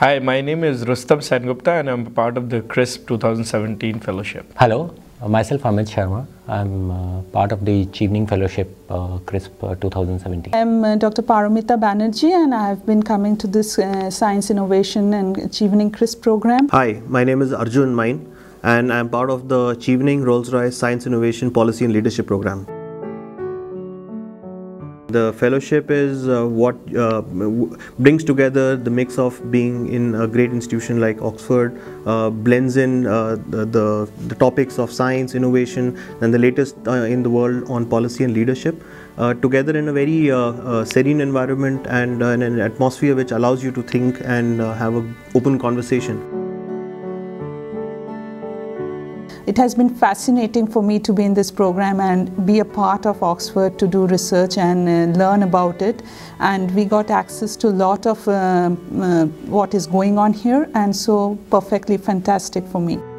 Hi, my name is Rustam Sengupta and I'm part of the CRISP 2017 Fellowship. Hello, uh, myself Amit Sharma. I'm uh, part of the Chevening Fellowship uh, CRISP uh, 2017. I'm uh, Dr. Paramita Banerjee and I've been coming to this uh, Science Innovation and Chevening CRISP program. Hi, my name is Arjun Main and I'm part of the Chevening Rolls-Royce Science Innovation Policy and Leadership Program. The fellowship is uh, what uh, brings together the mix of being in a great institution like Oxford, uh, blends in uh, the, the, the, topics of science, innovation, and the latest uh, in the world on policy and leadership. Uh, together in a very serene environment and in an atmosphere which allows you to think and have an open conversation. It has been fascinating for me to be in this program and be a part of Oxford to do research and uh, learn about it. And we got access to a lot of uh, uh, what is going on here and so perfectly fantastic for me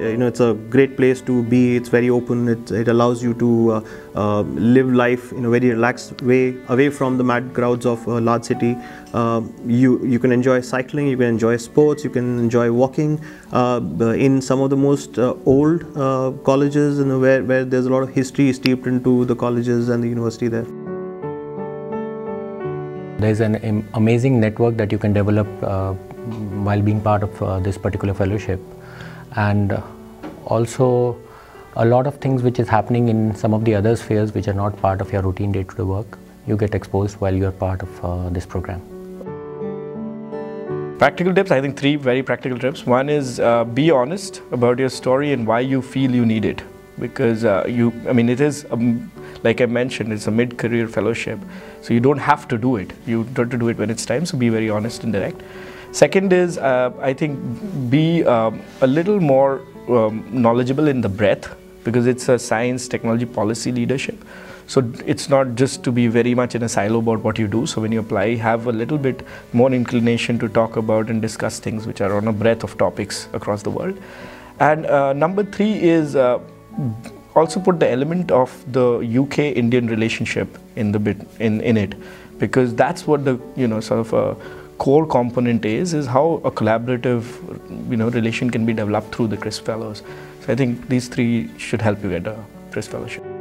you know it's a great place to be. It's very open. It, it allows you to uh, uh, live life in a very relaxed way away from the mad crowds of a large city. Uh, you you can enjoy cycling you can enjoy sports you can enjoy walking uh, in some of the most uh, old uh, colleges where, where there's a lot of history steeped into the colleges and the university there. There's an amazing network that you can develop while being part of this particular fellowship and also a lot of things which is happening in some of the other spheres which are not part of your routine day-to-day work you get exposed while you are part of uh, this program. Practical tips i think three very practical tips. One is uh, be honest about your story and why you feel you need it. Because uh, you i mean it is um, like i mentioned it's a mid-career fellowship. So you don't have to do it. You have to do it when it's time. So be very honest and direct Second is, uh, I think, be um, a little more um, knowledgeable in the breadth because it's a science, technology, policy leadership. So it's not just to be very much in a silo about what you do. So when you apply, have a little bit more inclination to talk about and discuss things which are on a breadth of topics across the world. And uh, number three is uh, also put the element of the UK-Indian relationship in the bit in in it, because that's what the you know sort of a core component is is how a collaborative you know relation can be developed through the CRISP fellows. So I think these three should help you get a CRISP fellowship.